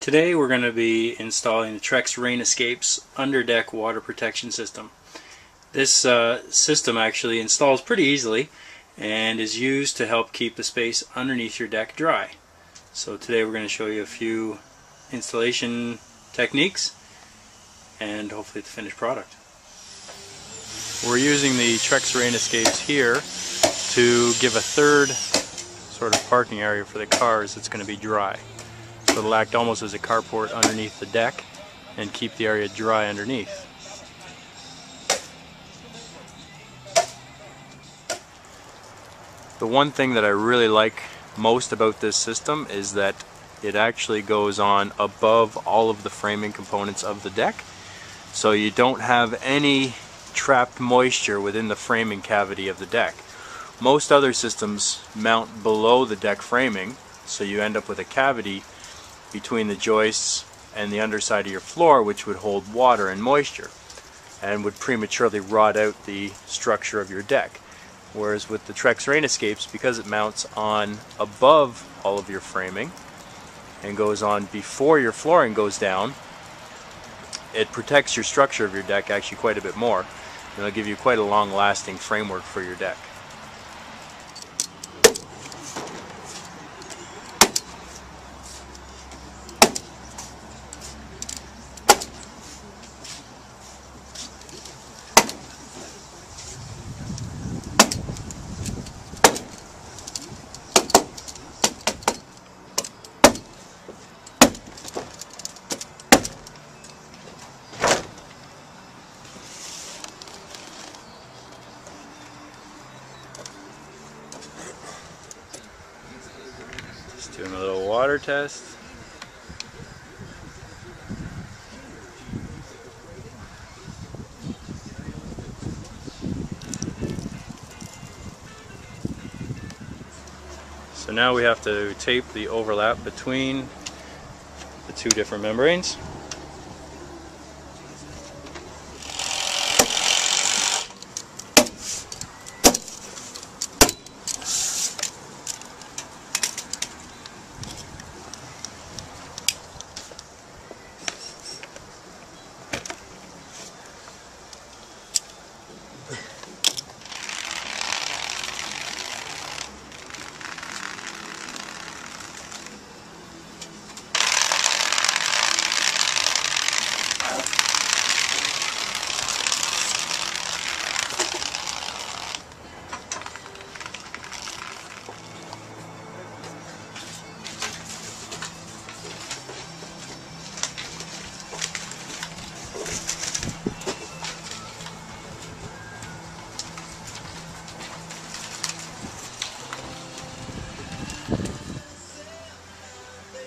Today we're going to be installing the Trex Rain Escapes underdeck water protection system. This uh, system actually installs pretty easily and is used to help keep the space underneath your deck dry. So today we're going to show you a few installation techniques and hopefully the finished product. We're using the Trex Rain Escapes here to give a third sort of parking area for the cars that's going to be dry. So it'll act almost as a carport underneath the deck and keep the area dry underneath. The one thing that I really like most about this system is that it actually goes on above all of the framing components of the deck so you don't have any trapped moisture within the framing cavity of the deck. Most other systems mount below the deck framing so you end up with a cavity between the joists and the underside of your floor which would hold water and moisture and would prematurely rot out the structure of your deck. Whereas with the Trex Rain Escapes, because it mounts on above all of your framing and goes on before your flooring goes down, it protects your structure of your deck actually quite a bit more it'll give you quite a long lasting framework for your deck. Doing a little water test. So now we have to tape the overlap between the two different membranes.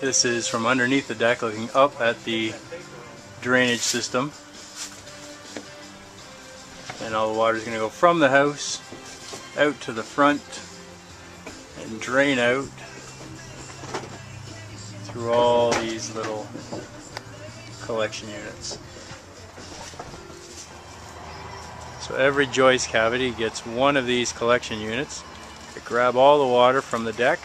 This is from underneath the deck looking up at the drainage system. And all the water is going to go from the house out to the front and drain out through all these little collection units. So every joist cavity gets one of these collection units that grab all the water from the deck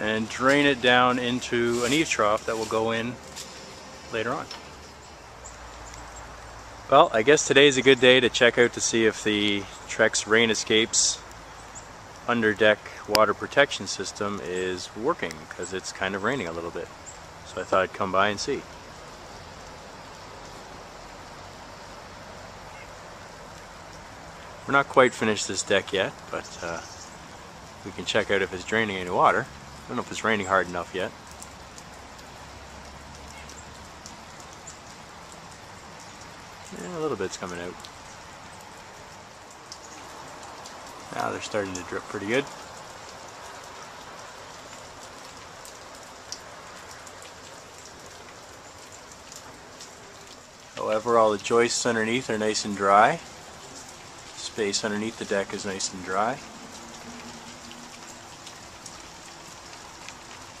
and drain it down into an eave trough that will go in later on. Well, I guess today is a good day to check out to see if the Trex Rain Escapes underdeck water protection system is working because it's kind of raining a little bit. So I thought I'd come by and see. We're not quite finished this deck yet, but uh, we can check out if it's draining any water. I don't know if it's raining hard enough yet. Yeah, a little bit's coming out. Now they're starting to drip pretty good. However, all the joists underneath are nice and dry. Space underneath the deck is nice and dry.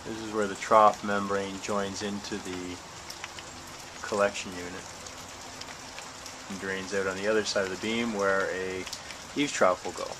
This is where the trough membrane joins into the collection unit and drains out on the other side of the beam where a eave trough will go.